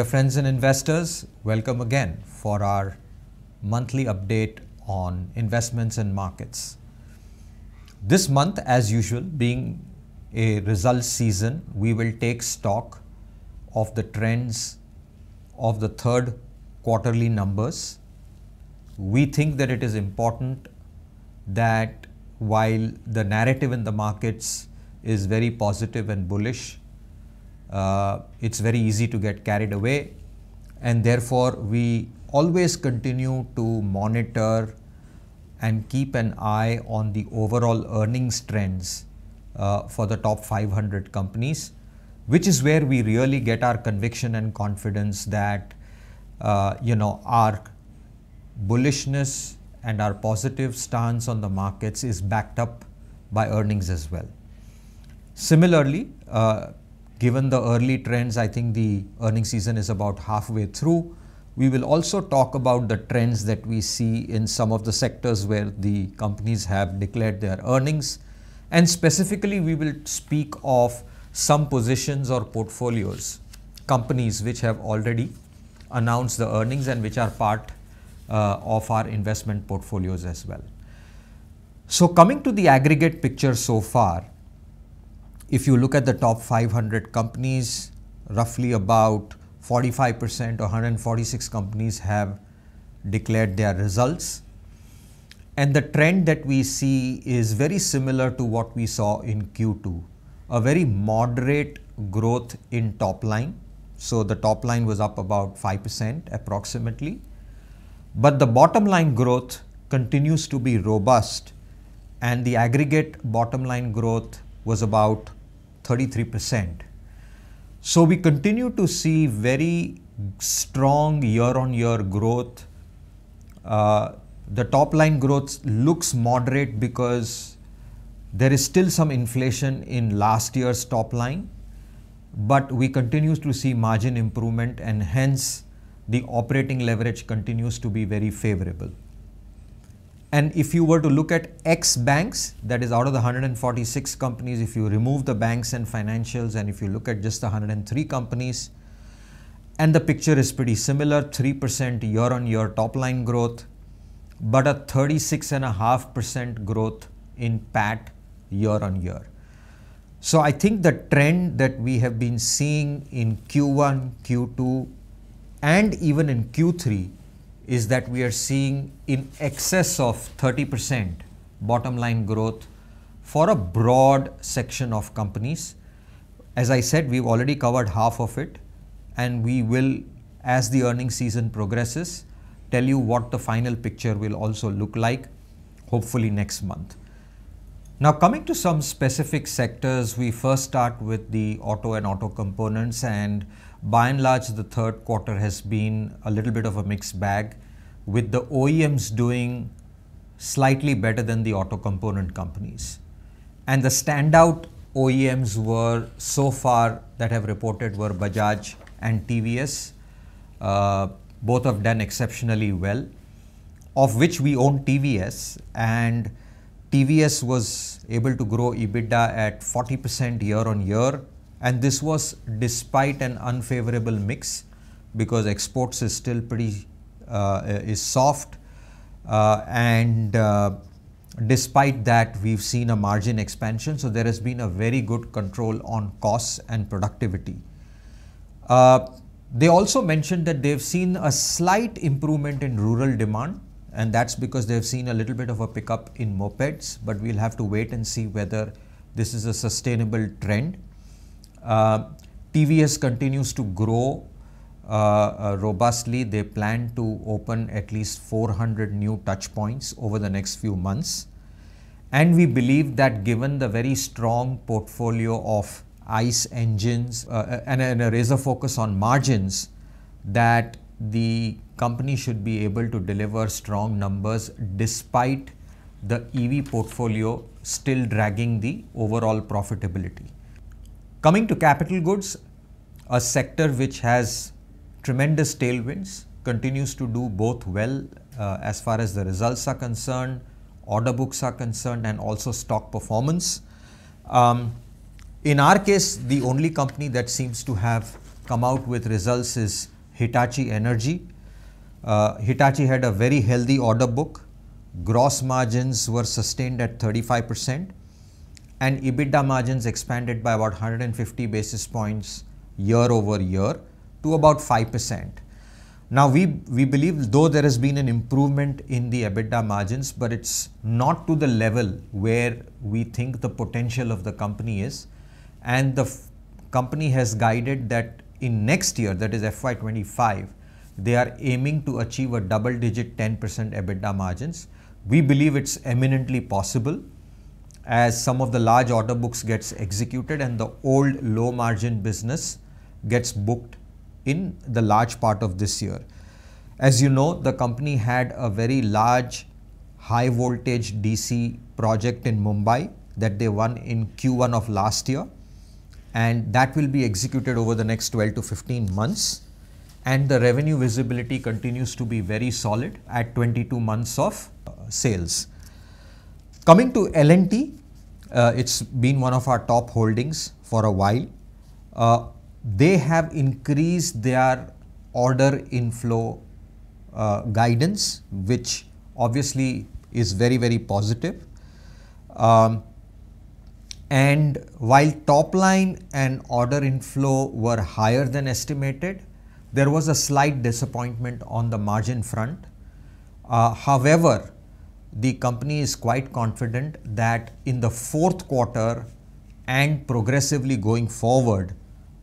Dear friends and investors, welcome again for our monthly update on investments and markets. This month, as usual, being a results season, we will take stock of the trends of the third quarterly numbers. We think that it is important that while the narrative in the markets is very positive and bullish, uh, it's very easy to get carried away and therefore we always continue to monitor and keep an eye on the overall earnings trends uh, for the top 500 companies, which is where we really get our conviction and confidence that uh, you know our bullishness and our positive stance on the markets is backed up by earnings as well. Similarly, uh, given the early trends, I think the earnings season is about halfway through. We will also talk about the trends that we see in some of the sectors where the companies have declared their earnings. And specifically, we will speak of some positions or portfolios, companies which have already announced the earnings and which are part uh, of our investment portfolios as well. So, coming to the aggregate picture so far, if you look at the top 500 companies, roughly about 45% or 146 companies have declared their results. And the trend that we see is very similar to what we saw in Q2, a very moderate growth in top line. So the top line was up about 5% approximately. But the bottom line growth continues to be robust and the aggregate bottom line growth was about 33%. So we continue to see very strong year on year growth. Uh, the top line growth looks moderate because there is still some inflation in last year's top line, but we continue to see margin improvement and hence the operating leverage continues to be very favorable. And if you were to look at X banks, that is out of the 146 companies, if you remove the banks and financials, and if you look at just the 103 companies, and the picture is pretty similar 3% year on year top line growth, but a 36.5% growth in PAT year on year. So I think the trend that we have been seeing in Q1, Q2, and even in Q3 is that we are seeing in excess of 30% bottom line growth for a broad section of companies. As I said, we've already covered half of it, and we will, as the earnings season progresses, tell you what the final picture will also look like, hopefully next month. Now, coming to some specific sectors, we first start with the auto and auto components, and by and large, the third quarter has been a little bit of a mixed bag, with the OEMs doing slightly better than the auto component companies. And the standout OEMs were so far that have reported were Bajaj and TVS. Uh, both have done exceptionally well, of which we own TVS, and TVS was able to grow EBITDA at 40% year on year and this was despite an unfavorable mix because exports is still pretty uh, is soft uh, and uh, despite that we've seen a margin expansion. So there has been a very good control on costs and productivity. They also mentioned that they've seen a slight improvement in rural demand and that's because they've seen a little bit of a pickup in mopeds but we'll have to wait and see whether this is a sustainable trend uh, TVS continues to grow uh, uh, robustly. They plan to open at least 400 new touch points over the next few months. And we believe that given the very strong portfolio of ICE engines uh, and, and a razor focus on margins, that the company should be able to deliver strong numbers despite the EV portfolio still dragging the overall profitability. Coming to capital goods, a sector which has tremendous tailwinds, continues to do both well uh, as far as the results are concerned, order books are concerned, and also stock performance. Um, in our case, the only company that seems to have come out with results is Hitachi Energy. Uh, Hitachi had a very healthy order book. Gross margins were sustained at 35% and EBITDA margins expanded by about 150 basis points year over year to about 5%. Now we, we believe though there has been an improvement in the EBITDA margins, but it's not to the level where we think the potential of the company is. And the company has guided that in next year, that is FY25, they are aiming to achieve a double digit 10% EBITDA margins. We believe it's eminently possible as some of the large order books gets executed and the old low margin business gets booked in the large part of this year. As you know, the company had a very large high voltage DC project in Mumbai that they won in Q1 of last year and that will be executed over the next 12 to 15 months and the revenue visibility continues to be very solid at 22 months of uh, sales. Coming to L&T, uh, it's been one of our top holdings for a while. Uh, they have increased their order inflow uh, guidance, which obviously is very, very positive. Um, and while top line and order inflow were higher than estimated, there was a slight disappointment on the margin front. Uh, however, the company is quite confident that in the fourth quarter and progressively going forward,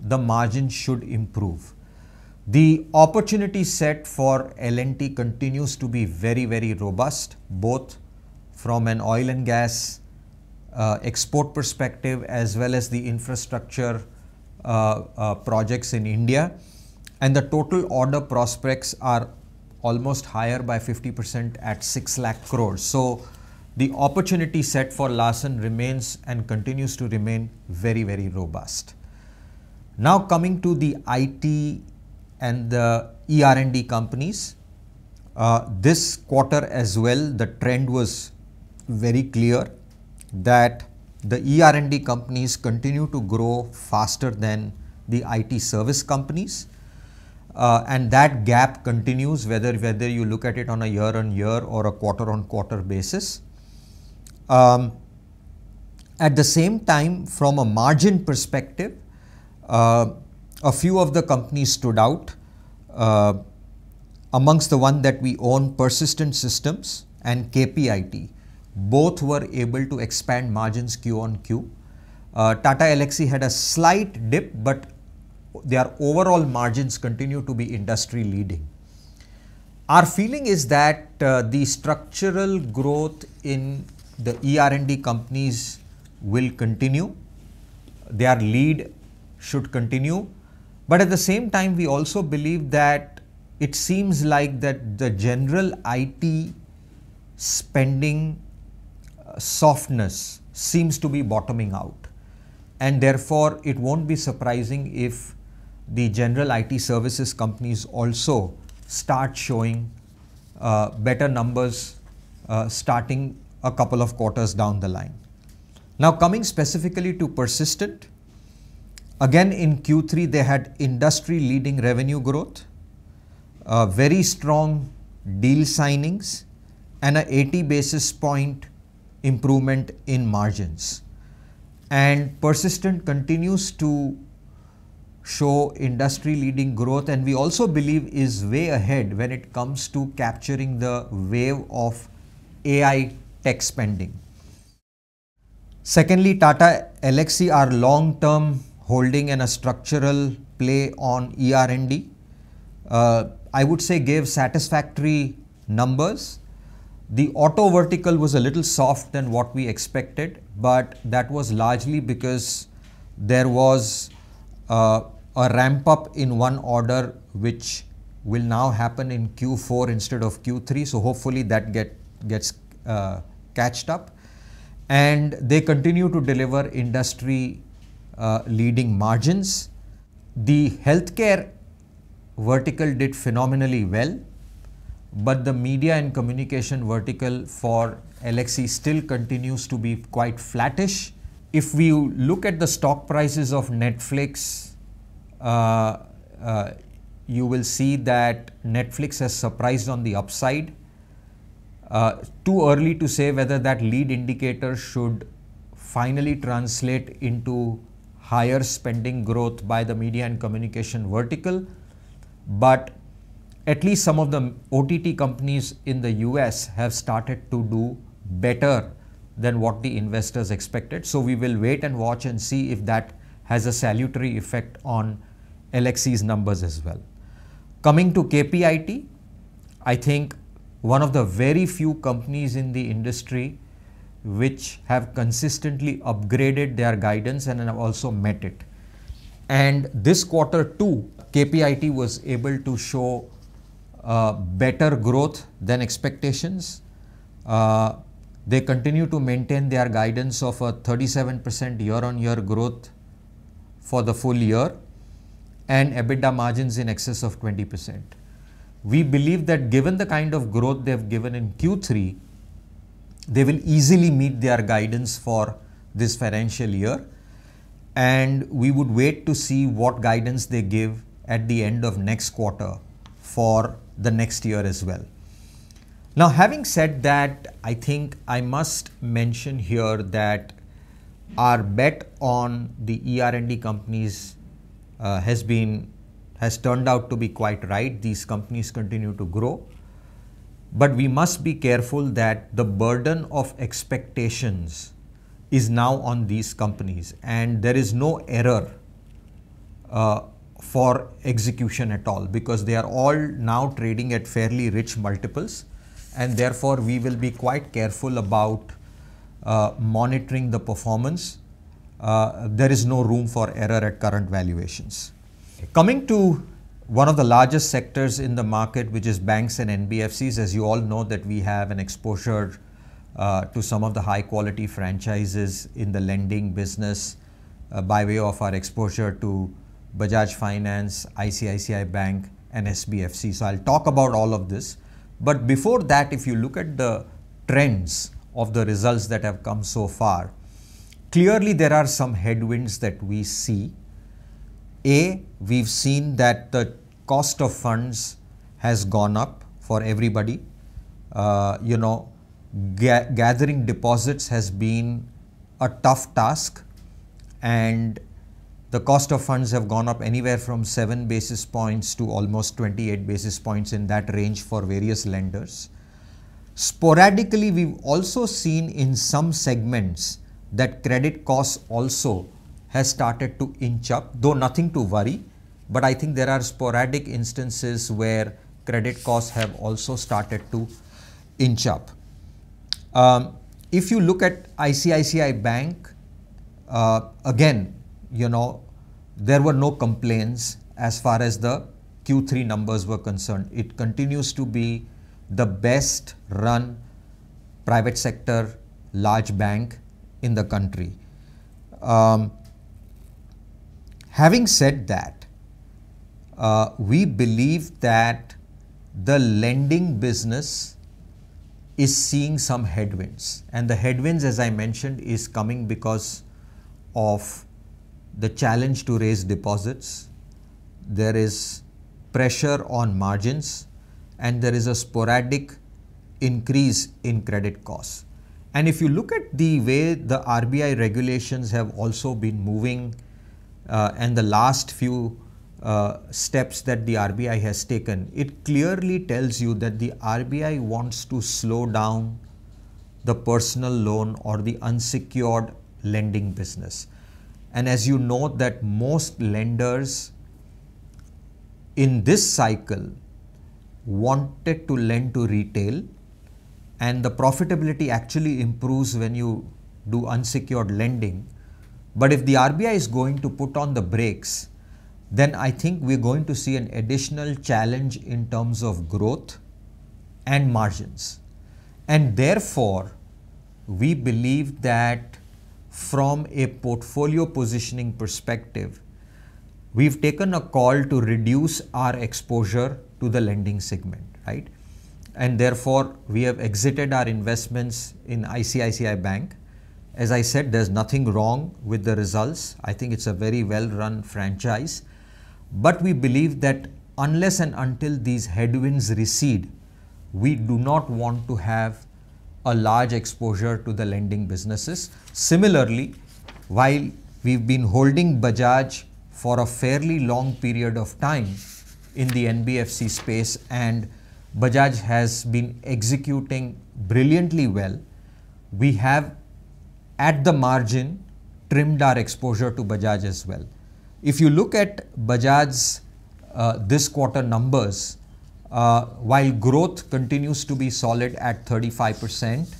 the margin should improve. The opportunity set for L&T continues to be very, very robust, both from an oil and gas uh, export perspective as well as the infrastructure uh, uh, projects in India. And the total order prospects are almost higher by 50% at 6 lakh crores. So the opportunity set for Larsen remains and continues to remain very, very robust. Now coming to the IT and the ER&D companies, uh, this quarter as well, the trend was very clear that the ER&D companies continue to grow faster than the IT service companies. Uh, and that gap continues whether whether you look at it on a year on year or a quarter on quarter basis. Um, at the same time, from a margin perspective, uh, a few of the companies stood out. Uh, amongst the one that we own, Persistent Systems and KPIT, both were able to expand margins Q on Q. Uh, Tata Elxsi had a slight dip, but their overall margins continue to be industry leading. Our feeling is that uh, the structural growth in the ER&D companies will continue. Their lead should continue. But at the same time, we also believe that it seems like that the general IT spending softness seems to be bottoming out. And therefore, it won't be surprising if the general IT services companies also start showing uh, better numbers uh, starting a couple of quarters down the line. Now coming specifically to Persistent, again in Q3 they had industry leading revenue growth, uh, very strong deal signings and a 80 basis point improvement in margins. And Persistent continues to show industry leading growth and we also believe is way ahead when it comes to capturing the wave of AI tech spending. Secondly, Tata Elxsi are long term holding and a structural play on ER&D. Uh, I would say gave satisfactory numbers. The auto vertical was a little soft than what we expected, but that was largely because there was uh, a ramp up in one order which will now happen in Q4 instead of Q3. So hopefully that get gets uh, catched up, and they continue to deliver industry uh, leading margins. The healthcare vertical did phenomenally well, but the media and communication vertical for Elxsi still continues to be quite flattish. If we look at the stock prices of Netflix, uh, uh, you will see that Netflix has surprised on the upside. Uh, too early to say whether that lead indicator should finally translate into higher spending growth by the media and communication vertical. But at least some of the OTT companies in the US have started to do better than what the investors expected. So we will wait and watch and see if that has a salutary effect on Elxsi's numbers as well. Coming to KPIT, I think one of the very few companies in the industry which have consistently upgraded their guidance and have also met it. And this quarter too, KPIT was able to show uh, better growth than expectations. Uh, they continue to maintain their guidance of a 37% year-on-year growth for the full year and EBITDA margins in excess of 20%. We believe that given the kind of growth they've given in Q3, they will easily meet their guidance for this financial year. And we would wait to see what guidance they give at the end of next quarter for the next year as well. Now, having said that, I think I must mention here that our bet on the ER&D companies uh, has been has turned out to be quite right. These companies continue to grow. But we must be careful that the burden of expectations is now on these companies and there is no error uh, for execution at all because they are all now trading at fairly rich multiples and therefore we will be quite careful about uh, monitoring the performance. Uh, there is no room for error at current valuations. Coming to one of the largest sectors in the market, which is banks and NBFCs, as you all know that we have an exposure uh, to some of the high quality franchises in the lending business uh, by way of our exposure to Bajaj Finance, ICICI Bank and SBFC. So I'll talk about all of this. But before that, if you look at the trends of the results that have come so far, clearly there are some headwinds that we see. A, we've seen that the cost of funds has gone up for everybody. Uh, you know, ga gathering deposits has been a tough task and the cost of funds have gone up anywhere from 7 basis points to almost 28 basis points in that range for various lenders. Sporadically, we've also seen in some segments that credit costs also has started to inch up, though nothing to worry. But I think there are sporadic instances where credit costs have also started to inch up. Um, if you look at ICICI Bank, uh, again, you know, there were no complaints as far as the Q3 numbers were concerned. It continues to be the best run private sector large bank in the country. Um, having said that, uh, we believe that the lending business is seeing some headwinds and the headwinds as I mentioned is coming because of the challenge to raise deposits, there is pressure on margins, and there is a sporadic increase in credit costs. And if you look at the way the RBI regulations have also been moving uh, and the last few uh, steps that the RBI has taken, it clearly tells you that the RBI wants to slow down the personal loan or the unsecured lending business. And as you know that most lenders in this cycle wanted to lend to retail and the profitability actually improves when you do unsecured lending. But if the RBI is going to put on the brakes, then I think we're going to see an additional challenge in terms of growth and margins. And therefore, we believe that from a portfolio positioning perspective, we've taken a call to reduce our exposure to the lending segment, right? And therefore, we have exited our investments in ICICI Bank. As I said, there's nothing wrong with the results. I think it's a very well run franchise. But we believe that unless and until these headwinds recede, we do not want to have a large exposure to the lending businesses. Similarly, while we've been holding Bajaj for a fairly long period of time in the NBFC space and Bajaj has been executing brilliantly well, we have at the margin trimmed our exposure to Bajaj as well. If you look at Bajaj's uh, this quarter numbers, while growth continues to be solid at 35%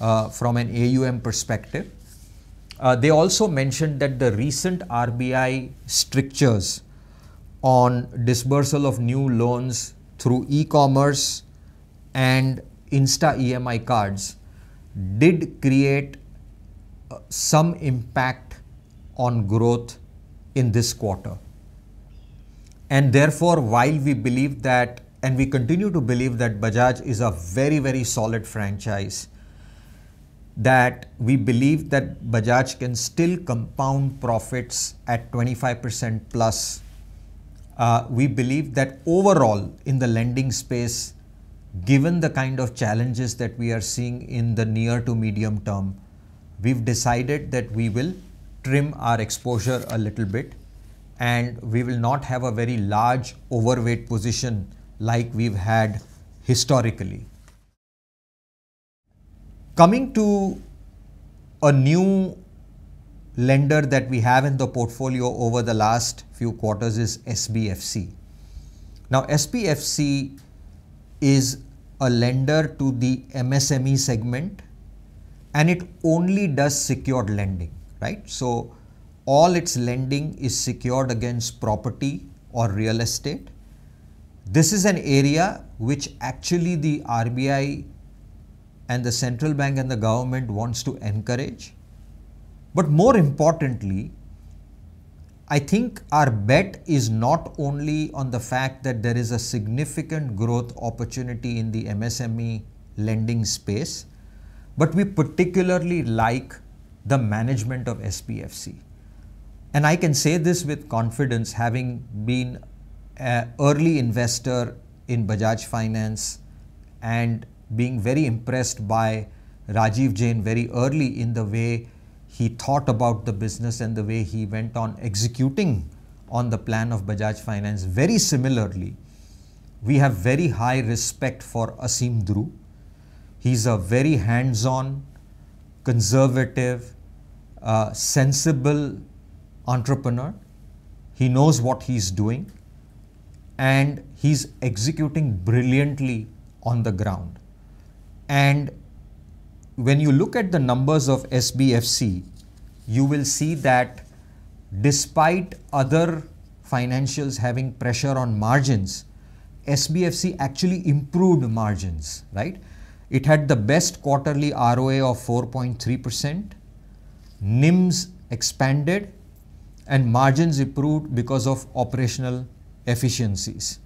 uh, from an AUM perspective, uh, they also mentioned that the recent RBI strictures on disbursal of new loans through e-commerce and Insta EMI cards did create uh, some impact on growth in this quarter. And therefore, while we believe that, and we continue to believe that Bajaj is a very, very solid franchise, that we believe that Bajaj can still compound profits at 25% plus. Uh, we believe that overall in the lending space, given the kind of challenges that we are seeing in the near to medium term, we've decided that we will trim our exposure a little bit and we will not have a very large overweight position like we've had historically. Coming to a new lender that we have in the portfolio over the last few quarters is SBFC. Now, SBFC is a lender to the MSME segment and it only does secured lending, right? So, all its lending is secured against property or real estate. This is an area which actually the RBI and the central bank and the government wants to encourage. But more importantly, I think our bet is not only on the fact that there is a significant growth opportunity in the MSME lending space, but we particularly like the management of SBFC. And I can say this with confidence, having been an early investor in Bajaj Finance and being very impressed by Rajeev Jain very early in the way he thought about the business and the way he went on executing on the plan of Bajaj Finance. Very similarly, we have very high respect for Aseem Dhru. He's a very hands-on, conservative, uh, sensible entrepreneur. He knows what he's doing and he's executing brilliantly on the ground. And when you look at the numbers of SBFC, you will see that despite other financials having pressure on margins, SBFC actually improved margins, right? It had the best quarterly ROA of 4.3%, NIMS expanded, and margins improved because of operational efficiencies.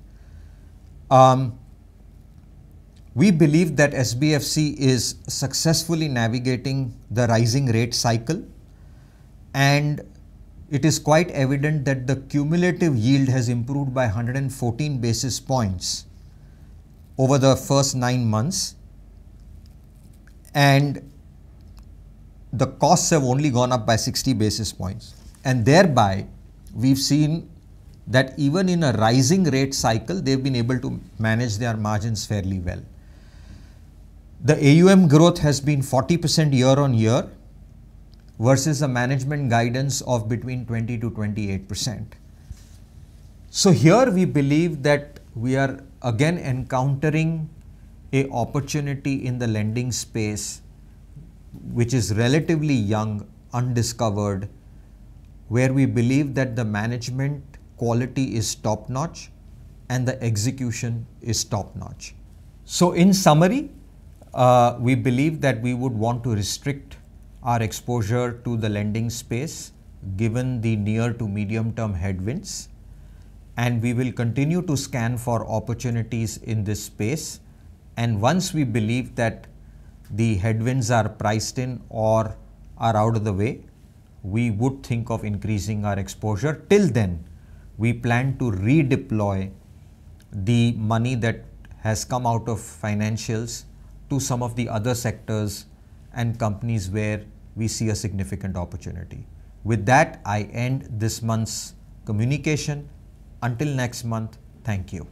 Um, we believe that SBFC is successfully navigating the rising rate cycle and it is quite evident that the cumulative yield has improved by 114 basis points over the first nine months and the costs have only gone up by 60 basis points and thereby we've seen that even in a rising rate cycle they've been able to manage their margins fairly well. The AUM growth has been 40% year on year versus a management guidance of between 20 to 28%. So here we believe that we are again encountering a opportunity in the lending space which is relatively young, undiscovered, where we believe that the management quality is top notch and the execution is top notch. So in summary, uh, we believe that we would want to restrict our exposure to the lending space given the near to medium term headwinds and we will continue to scan for opportunities in this space and once we believe that the headwinds are priced in or are out of the way we would think of increasing our exposure till then we plan to redeploy the money that has come out of financials to some of the other sectors and companies where we see a significant opportunity. With that, I end this month's communication. Until next month, thank you.